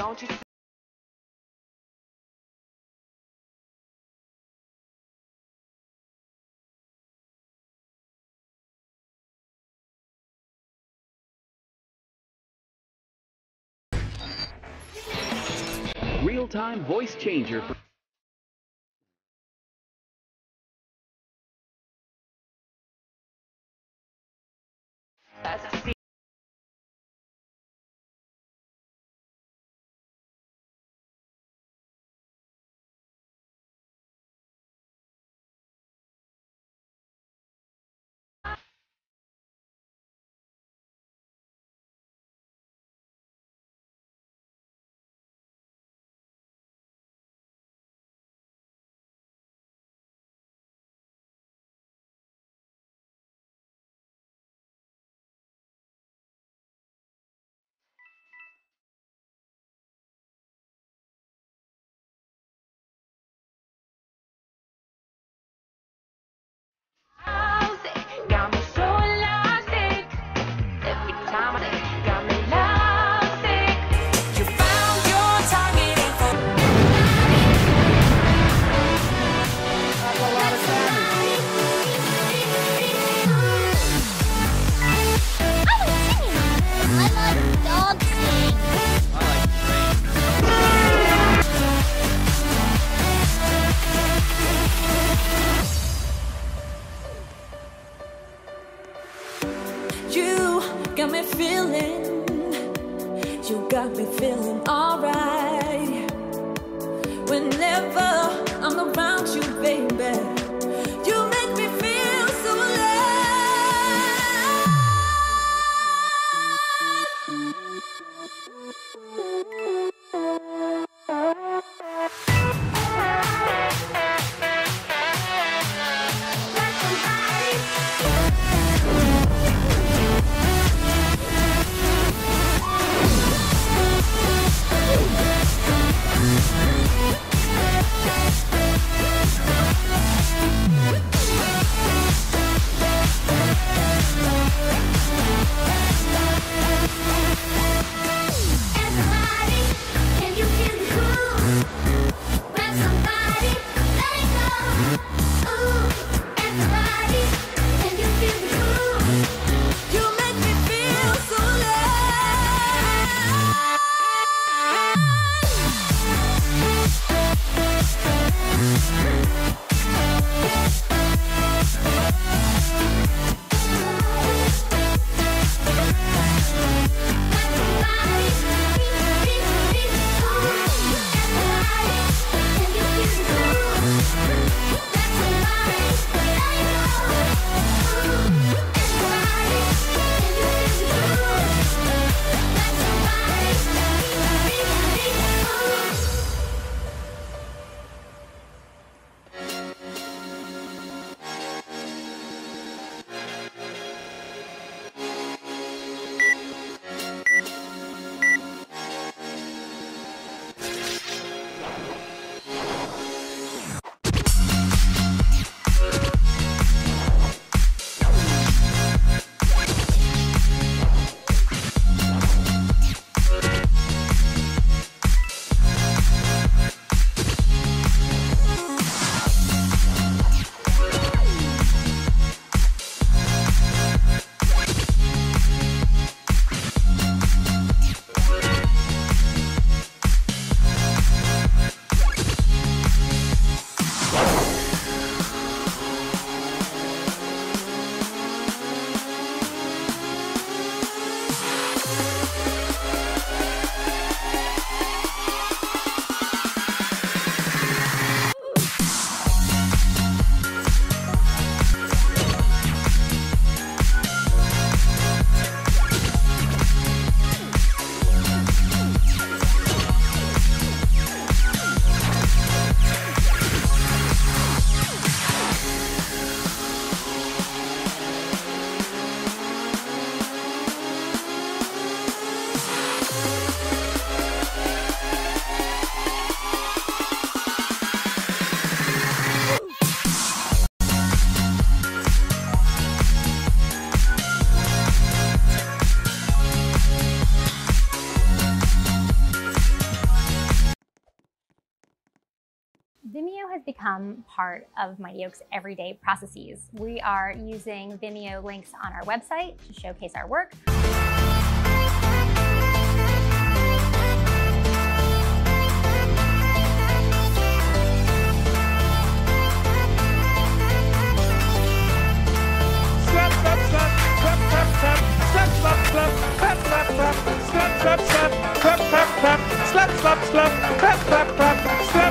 Don't you Real-time voice changer dog. You got me feeling, you got me feeling alright. Whenever I'm around Bye. Become part of Mighty Oak's everyday processes. We are using Vimeo links on our website to showcase our work. slap, slap, slap, slap, slap, slap, slap,